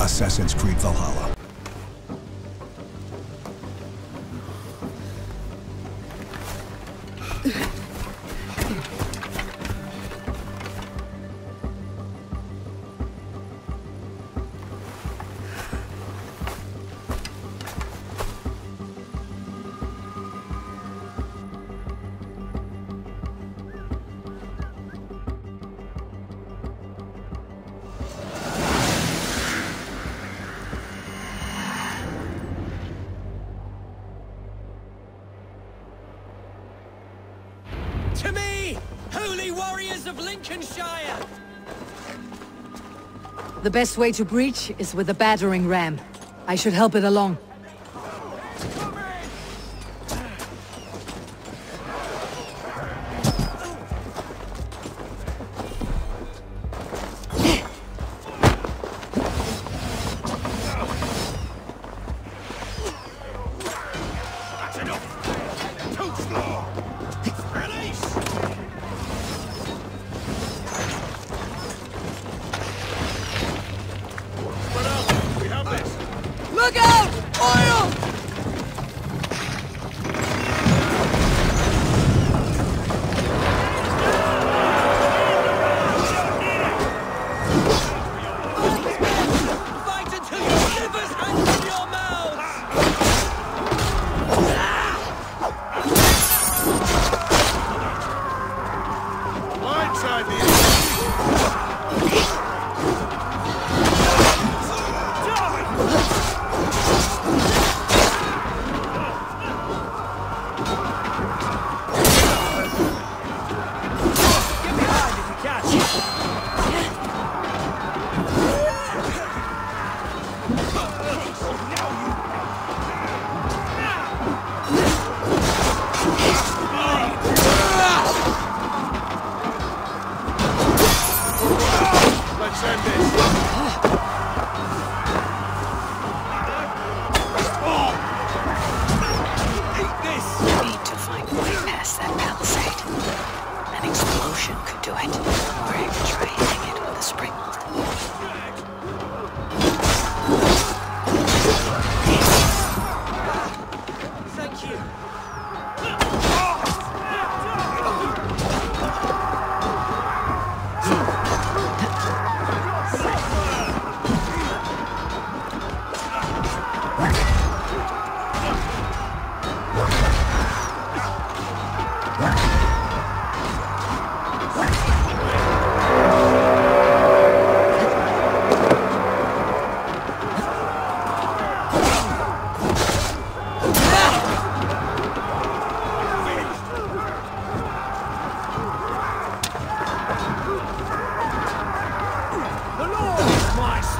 Assassin's Creed Valhalla. to me, holy warriors of Lincolnshire! The best way to breach is with a battering ram. I should help it along.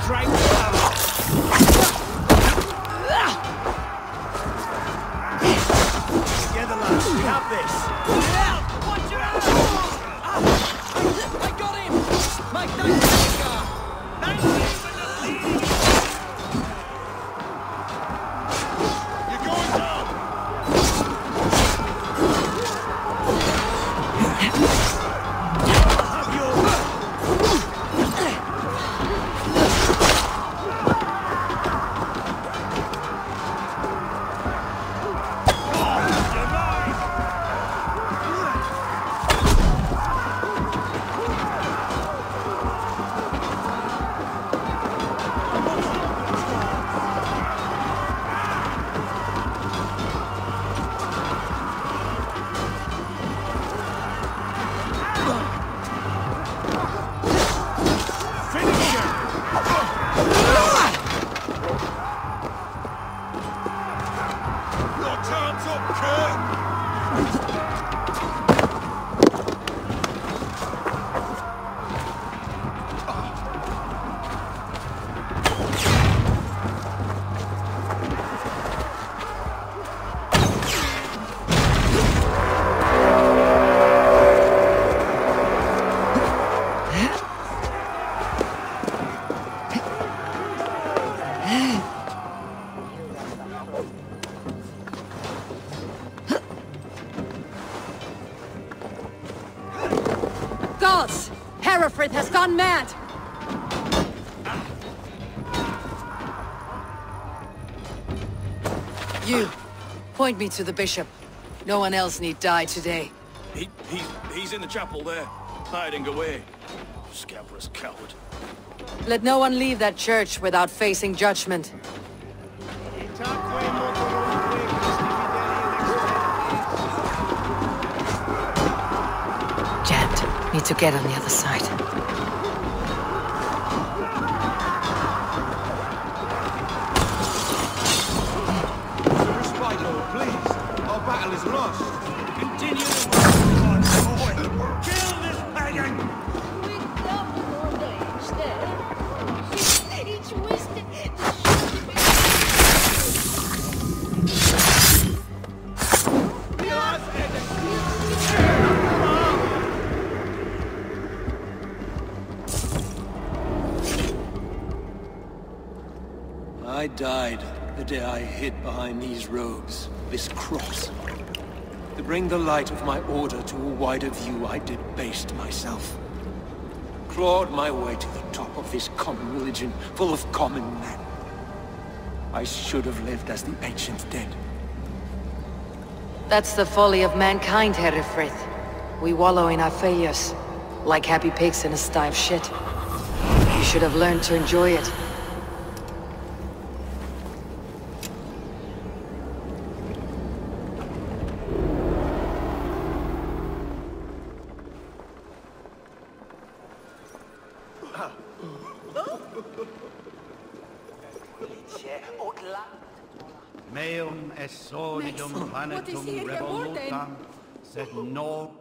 strike. Gone mad. You, point me to the bishop. No one else need die today. He, he's, he's in the chapel there, hiding away. Scabrous coward. Let no one leave that church without facing judgment. Jet, need to get on the other side. Continue. Kill this pagan! I died the day I hid behind these robes, this cross. To bring the light of my order to a wider view, I debased myself. Clawed my way to the top of this common religion, full of common men. I should have lived as the ancients did. That's the folly of mankind, Herefrith. We wallow in our failures, like happy pigs in a sty of shit. You should have learned to enjoy it. Meum est solidum planetum revolutam, sed nov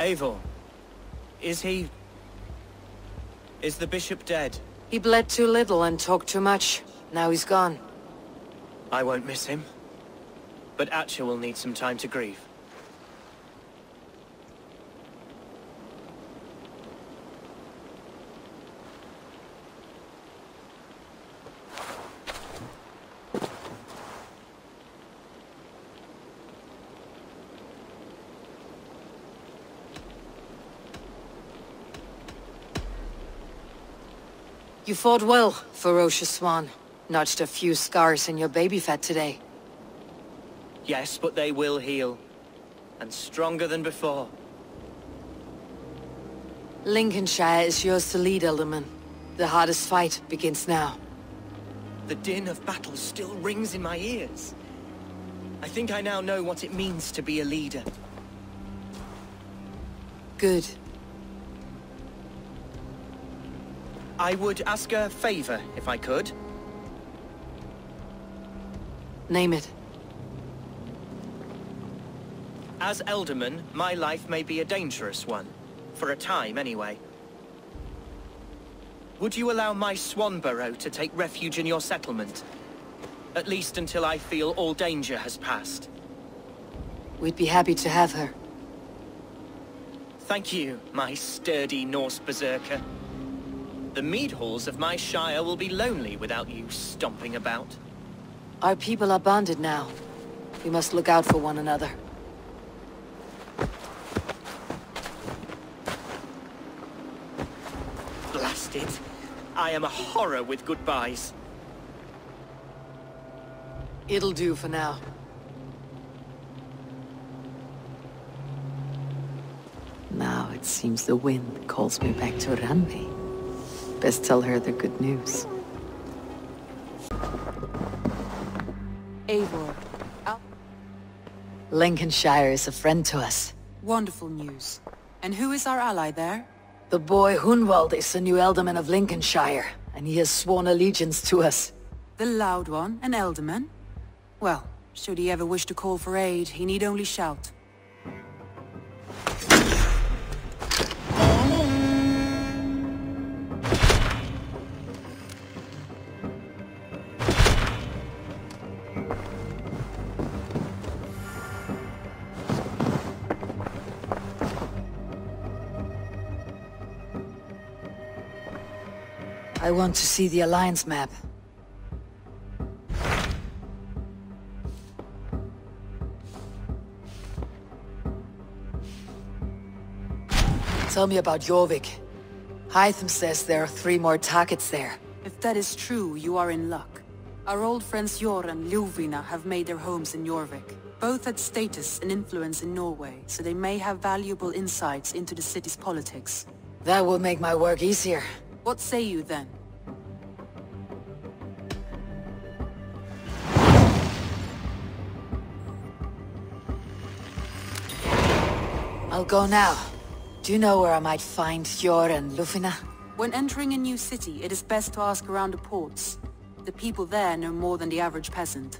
Eivor, is he... Is the bishop dead? He bled too little and talked too much. Now he's gone. I won't miss him. But Atcha will need some time to grieve. You fought well, ferocious swan. Notched a few scars in your baby fat today. Yes, but they will heal. And stronger than before. Lincolnshire is yours to lead, Ealdorman. The hardest fight begins now. The din of battle still rings in my ears. I think I now know what it means to be a leader. Good. I would ask a favor, if I could. Name it. As Ealdorman, my life may be a dangerous one. For a time, anyway. Would you allow my Swanborough to take refuge in your settlement? At least until I feel all danger has passed. We'd be happy to have her. Thank you, my sturdy Norse berserker. The mead halls of my shire will be lonely without you stomping about. Our people are bonded now. We must look out for one another. Blasted. I am a horror with goodbyes. It'll do for now. Now it seems the wind calls me back to Randvi. Best tell her the good news. Eivor, Lincolnshire is a friend to us. wonderful news. And who is our ally there? The boy Hunwald is the new Ealdorman of Lincolnshire, and he has sworn allegiance to us. The Loud One, an Ealdorman? Well, should he ever wish to call for aid, he need only shout. I want to see the Alliance map. Tell me about Jorvik. Hytham says there are three more targets there. If that is true, you are in luck. Our old friends Jor and Ljufvina have made their homes in Jorvik. Both had status and influence in Norway, so they may have valuable insights into the city's politics. That will make my work easier. What say you then? I'll go now. Do you know where I might find Jor and Ljufvina? When entering a new city, it is best to ask around the ports. The people there know more than the average peasant.